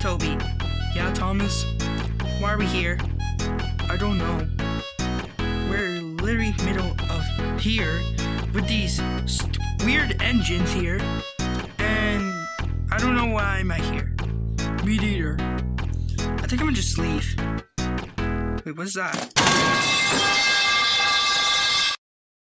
Toby. Yeah, Thomas? Why are we here? I don't know. We're literally middle of here with these weird engines here. And I don't know why I'm out here. Me neither. I think I'm gonna just leave. Wait, what's that?